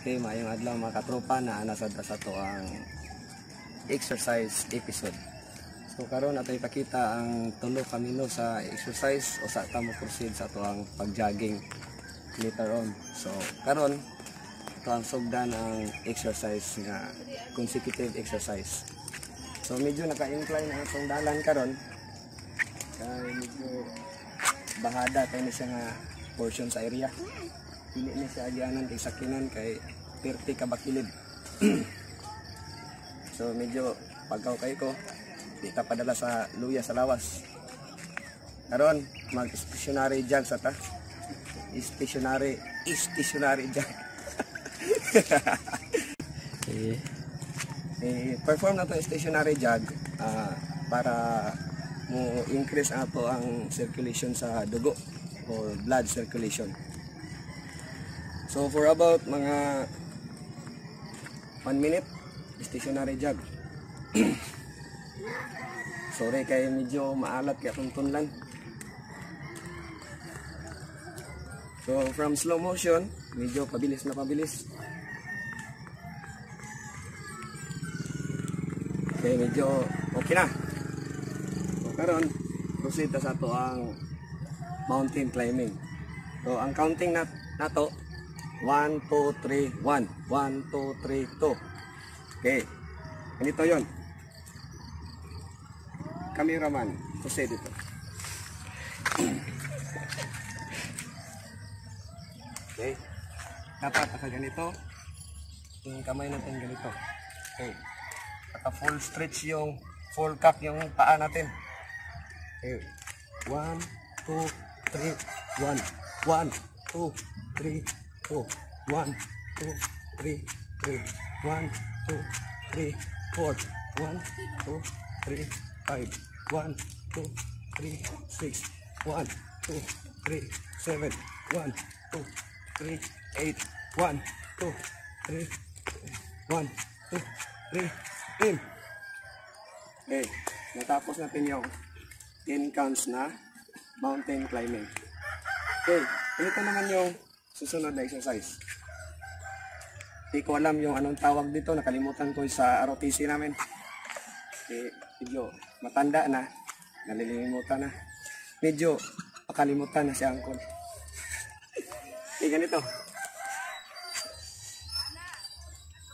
Okay, mayong adlaw mga katropa na nasa sa to ang exercise episode. So karon ato ipakita ang tulo kamino sa exercise o sa tamo proceed sa to ang pag-jogging later on. So karon ito ang sugdan ang exercise nga consecutive exercise. So medyo naka-incline ang itong dalan karon. Kaya medyo bahada tayo na siya nga portion sa area dili ni siya agyanan kay sakinan kay 30 ka bakilid. So medyo pagkaw kay ko di ta padala sa luya sa lawas. Karon mag stationary jog sa ta. Stationary stationary jog Okay. eh, perform na to stationary jog ah, para mo increase ato ang circulation sa dugo or blood circulation So for about mga 1 minute, stationary jog. Sorry kay medyo maalat kaya akong tunlan. So from slow motion, medyo pabilis na pabilis. Okay, medyo okay na. So karon, proceed sa to ang mountain climbing. So ang counting na nato 1, 2, 3, 1. 1, 2, 3, 2. Okay. Ganito yon. Cameraman, proceed dito. Okay. Dapat naka ganito. Yung kamay natin ganito. Okay. Naka full stretch yung full cock yung paa natin. Okay. 1, 2, 3, 1. 1, 2, 3, 4, 1, 2, 3, 3, 1, 2, 3, 4, 1, 2, 3, 5, 1, 2, 3, 6, 1, 2, 3, 7, 1, 2, 3, 8, 1, 2, 3, 1, 2, 3, in. Okay, natapos natin yung 10 counts na mountain climbing. Okay, ito naman yung susunod na exercise. Hindi ko alam yung anong tawag dito, nakalimutan ko sa ROTC namin. Eh, medyo matanda na, nalilimutan na. Medyo makalimutan na si Angkol. Eh, ganito.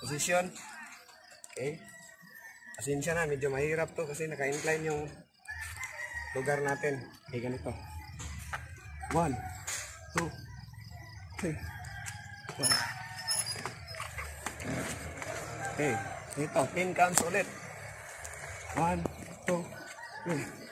Position. Okay. Pasensya na, medyo mahirap to kasi naka-incline yung lugar natin. Okay, ganito. One, two, Okay. Okay. Ito, pin counts ulit. One, two, three.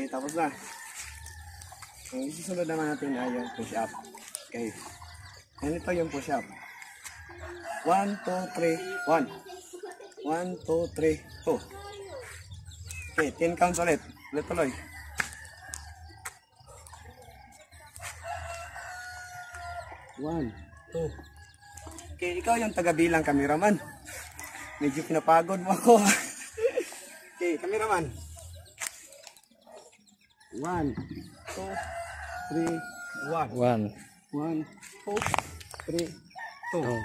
Okay, tapos na. Ang isusunod naman natin ay yung push up. Okay. Ganito yung push up. 1, 2, 3, 1. 1, 2, 3, 2. Okay, 10 counts ulit. Ulit tuloy. One, two. Okay, ikaw yung taga-bilang kameraman. Medyo pinapagod mo ako. okay, kameraman. One, two, three, one. One. One, two, three, two. Two.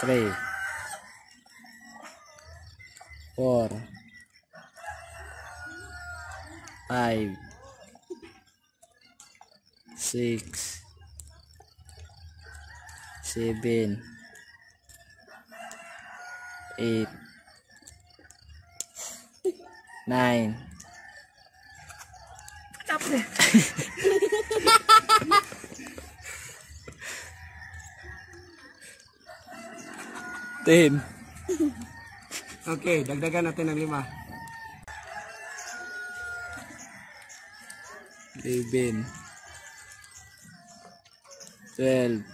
Three. Four. Five. Six. Seven. Eight. Nine. Ten. Okay, dagdagan natin ng lima. Eleven. Twelve.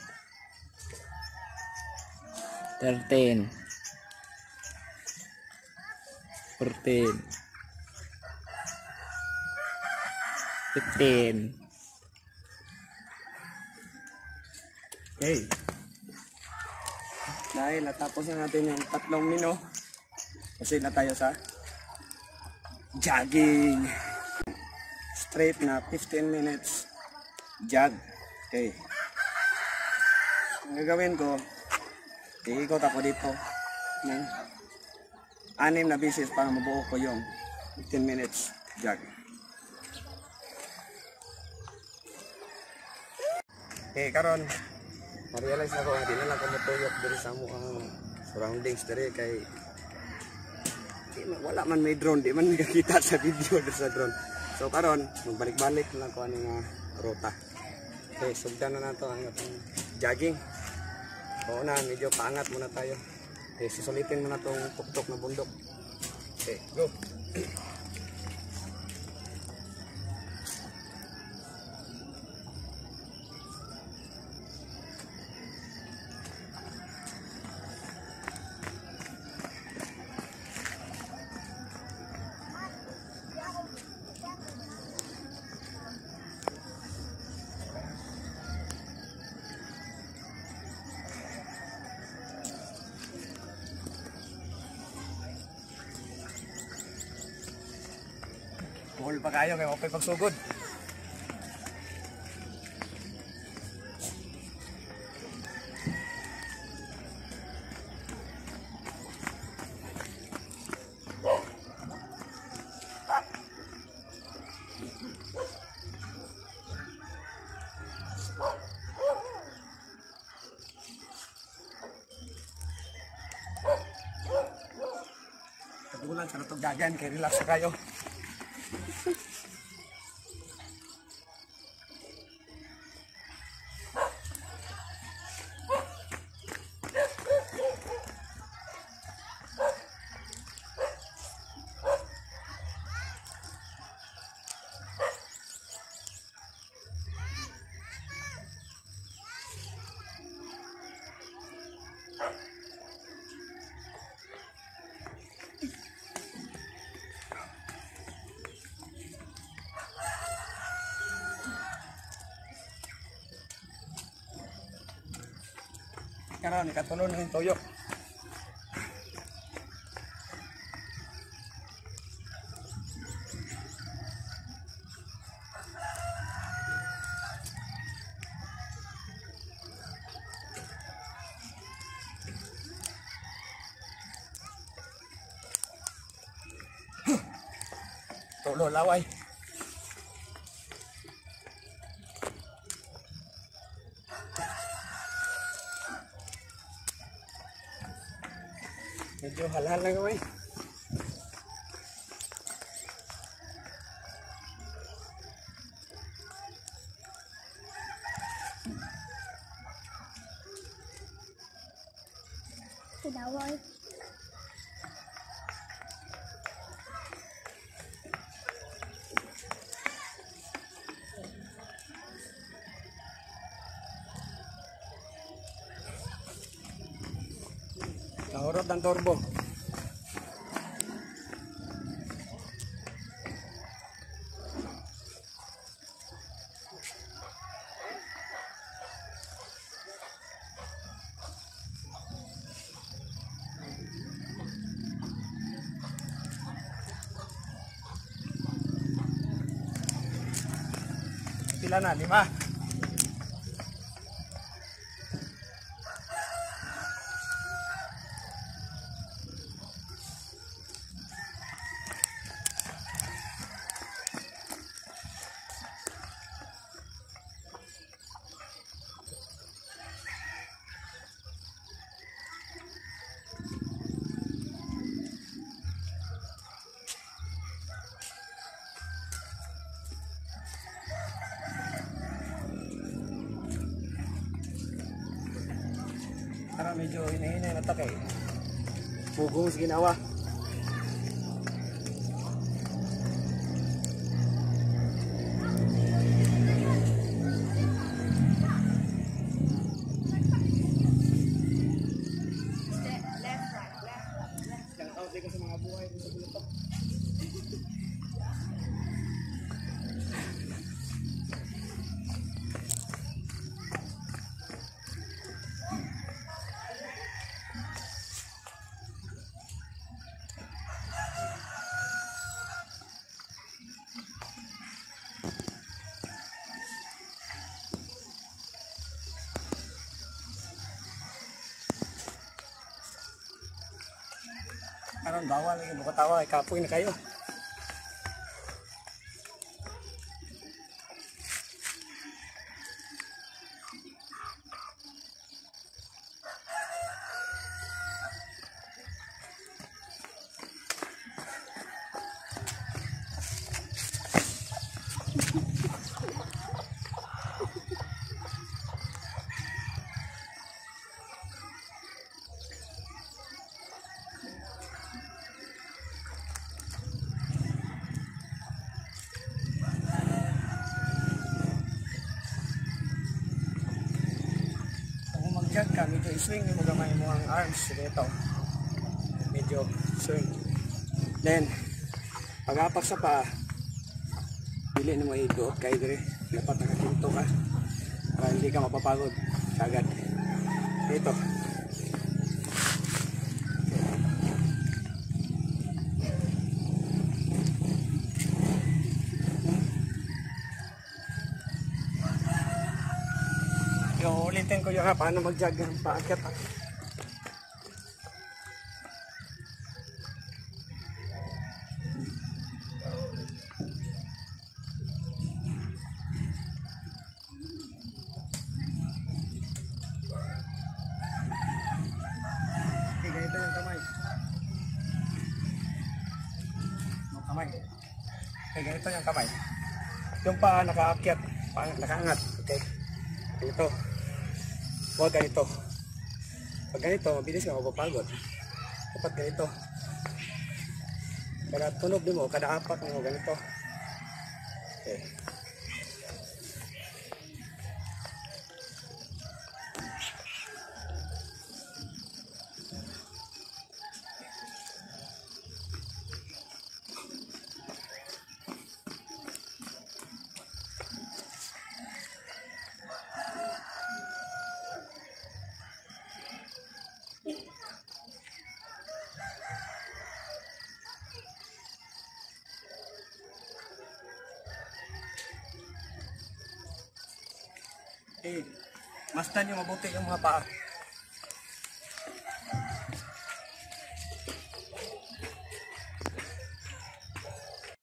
Thirteen. Fourteen. Fifteen. Okay. Dahil natapos na natin yung tatlong mino, kasi na tayo sa jogging. Straight na 15 minutes jog. Okay. Ang gagawin ko, iikot ako dito ng anim na bisis para mabuo ko yung 15 minutes jog. Okay, karon ma-realize na ko nga di na lang ko matuyok diri sa mo ang surroundings diri kay di wala man may drone di man nakita sa video diri sa drone. So karon magbalik-balik na ko ani nga ruta. Okay sugdan na nato ang atong jogging. Oo na medyo paangat muna tayo. Okay susulitin mo na tong tuktok na bundok. Okay go pa kayo kay okay pagsugod Kagulan sa natog dagan kay relax kayo. Karon ikatulo ng tuyok. Tulo laway. Medyo halal na gawin. Tinawag. Kahurot ng turbo. Pila na? Lima? Para medyo hinahinay na to kay Pugong ginawa. Karon bawal buka tawa kay kapoy na kayo. Mag-jog ka, medyo i-swing mo gamay mo ang arms dito. Medyo swing. Then, pag-apak sa paa, dili na mo i-duot kay dire. Dapat nakakinto ka para hindi ka mapapagod kagad. Dito. Ulitin ko yung ha, paano mag-jog ng paakyat. Okay, ganito yung kamay. Yung paa nakaakyat, paa nakaangat. Okay. Ganito. Huwag ganito. Pag ganito, mabilis ka mapapagod. Dapat ganito. Kada tunog din mo, kada apak mo, ganito. Okay. Okay. Mastan yung mabuti yung mga paa.